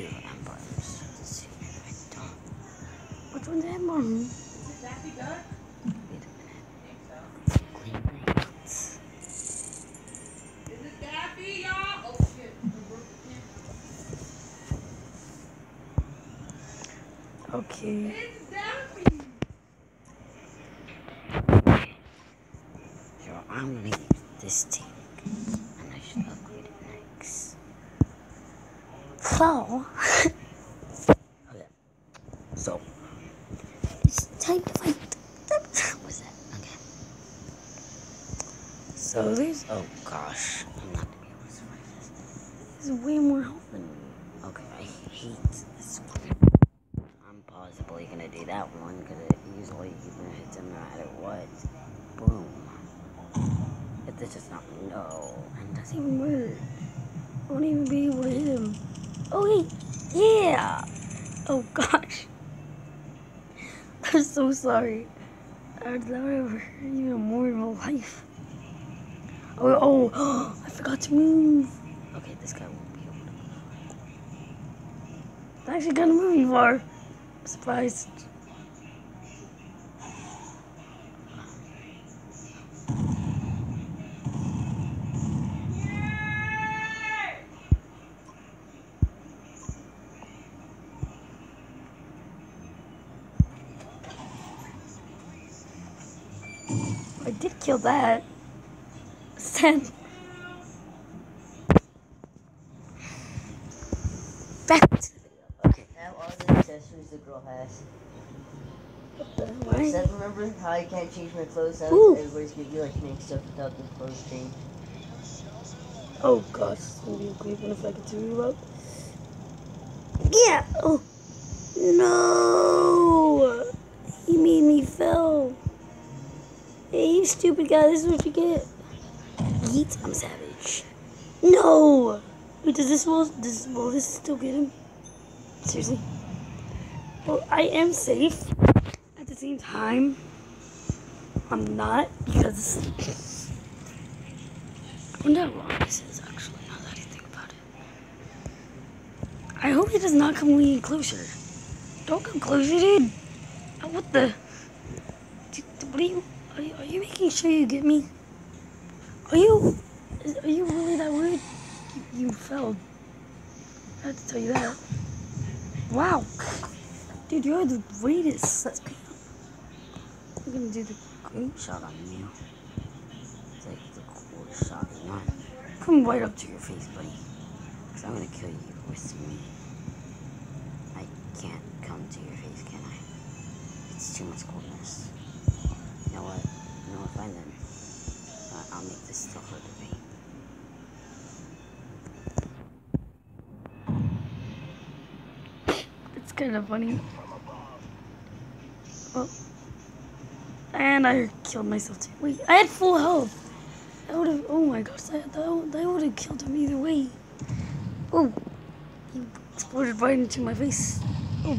do emblems. Let's see if I don't. Which one's. Clean things. Okay. So I'm gonna this tank. And I should upgrade it next. So. okay. So. It's time to fight. What's that? Okay. So there's. Oh gosh. I'm not gonna be able to survive this. There's way more health than me. Okay, I hate this one. I'm possibly gonna do that one because it usually even hits him no matter what. Boom. If this is not no, and it doesn't even work. I won't even be able to hit him. Oh wait, yeah. Oh gosh. I'm so sorry. I've never even more in my life. Oh, oh, I forgot to move. Okay, this guy won't be able to move. It's actually gonna move you far. I'm surprised. I did kill that. Send. Back to the video. Okay. Have all the accessories the girl has. What the why? Except remember how I can't change my clothes out? Everybody's gonna be like make stuff without the clothes change. Oh gosh, it's gonna be a great one if I get to reload. Yeah. Oh no! You stupid guy! This is what you get. Yeet! I'm savage. No. Wait, does this will does will this still get him? Seriously? Well, I am safe. At the same time, I'm not because. I wonder how long this is actually, now that I think about it. I hope he does not come any closer. Don't come closer, dude. What the? What are you, you? Making sure you get me? Are you? Are you really that worried? You, you failed. I have to tell you that. Wow. Dude, you're the greatest. Let's go. I'm gonna do the great shot on you. It's like the coolest shot you want. Come right up to your face, buddy. Because I'm to kill you with me. I can't come to your face, can I? It's too much coolness. You know what? Fine. Uh, I'll make this to. It's kind of funny. Oh. And I killed myself too. Wait, I had full health. That would have. Oh my gosh, that that, that would have killed him either way. Oh, he exploded right into my face. Oh.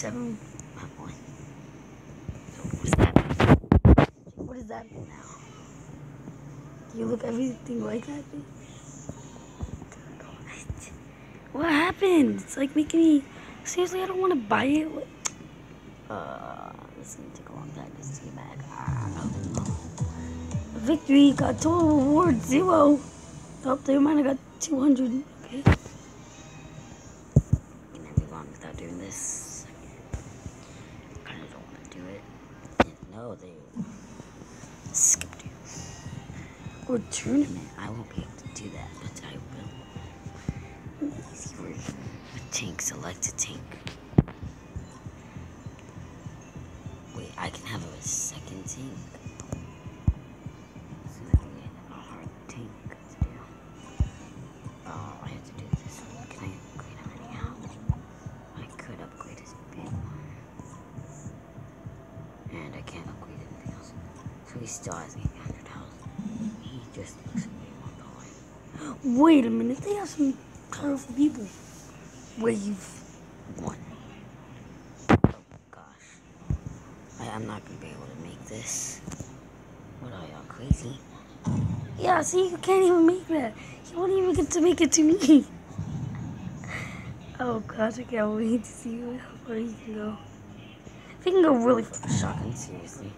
seven. My point. So what is that? What is that now? You look everything like that. What? What happened? It's like making me. Seriously, I don't want to buy it. Uh, this is gonna take a long time to see back. Ah. Victory got total reward zero. Oh, they might have got 200. Okay. Can I move on without doing this? I kind of don't want to do it. Skipped. Or tournament. I won't be able to do that, but I will. Easy version. A tank, select a tank. Still has 800 health. He just looks way more powerful. Wait a minute, they have some powerful people. Wave one. Oh gosh. I am not gonna be able to make this. What are y'all crazy? Yeah, see, you can't even make that. You won't even get to make it to me. oh gosh, I can't wait to see how far you can go. If you can go really far, shotgun, seriously.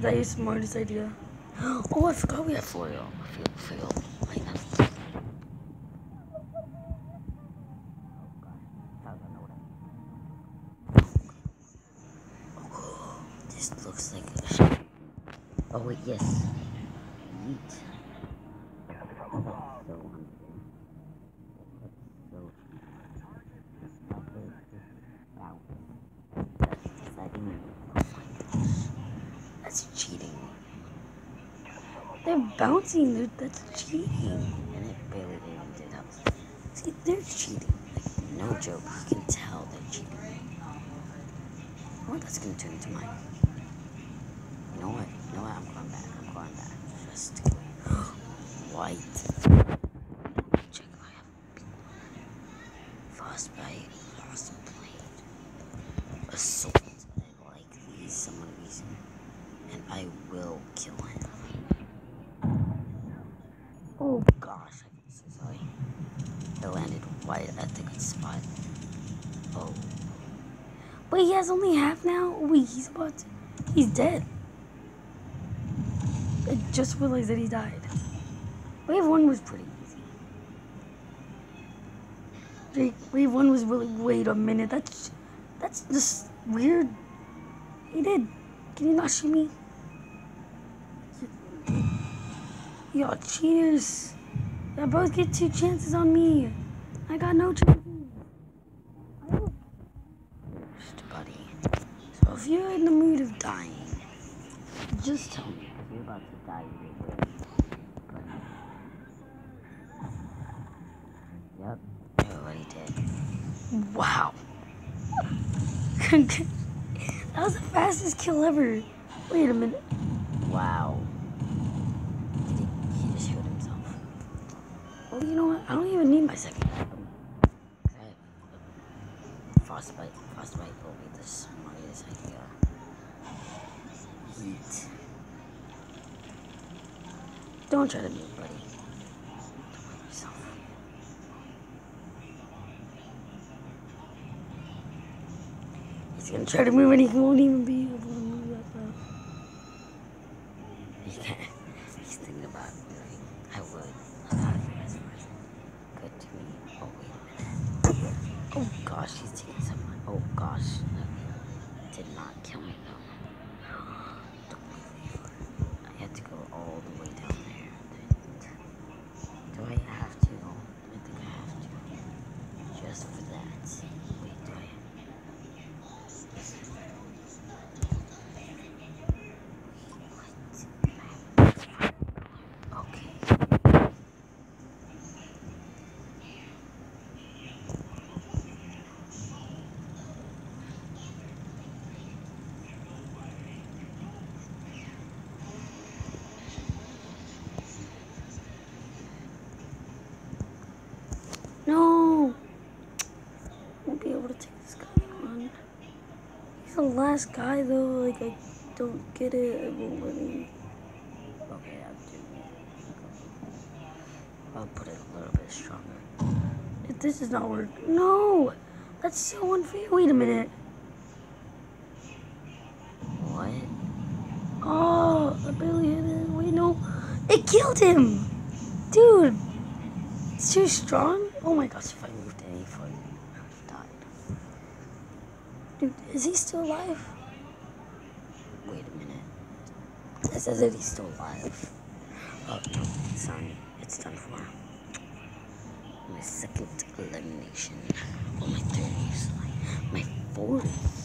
Is that your smartest idea? Oh, I forgot we have foil. No. Oh, This looks like a. Oh wait, yes. Yeet. That's so unfair. That's so Wow. That's exciting. Oh my gosh. That's cheating. They're that's cheating. And it barely even did help. See, they're cheating. Like, no joke. You can tell they're cheating. What? That's gonna turn into mine. You know what? You know what? I'm going back. I'm going back. Just white. Check I have frostbite, frostblade, assault. I like these some reason, and I will kill him. Gosh, I'm so sorry. I landed right at the good spot. Oh. Wait, he has only half now? Wait, he's about to. He's dead. I just realized that he died. Wave 1 was pretty easy. Jake, wave 1 was really. Wait a minute, that's. That's just weird. He did. Can you not shoot me? Y'all cheaters. Y'all both get two chances on me. I got no chances. I will- First, buddy. So if you're in the mood of dying, just tell me. If you're about to die. Yep, you're already dead. Wow. that was the fastest kill ever. Wait a minute. Wow. Did he, he just shoot himself. Well, you know what? I don't even need my second weapon. 'Cause I frostbite. Frostbite will be the smartest idea. Heat. Don't try to move, buddy. Don't hurt yourself. He's gonna try to move and he won't even be able to move that fast. He can't. He's thinking about moving. I would. I'm not a fast person. Good to me. Oh, wait a minute. Oh gosh, he's taking someone. Oh gosh. Did not kill me the last guy though? Like I don't get it. Won't let me. Okay, I'm doing it. I'll put it a little bit stronger. If this does not work, no, that's so unfair. Wait a minute. What? Oh, I barely hit it. Wait, no, it killed him, dude. It's too strong. Oh my gosh. Dude, is he still alive? Wait a minute. It says that he's still alive. Oh, no, it's done. It's done for. My second elimination. Oh, my third. My fourth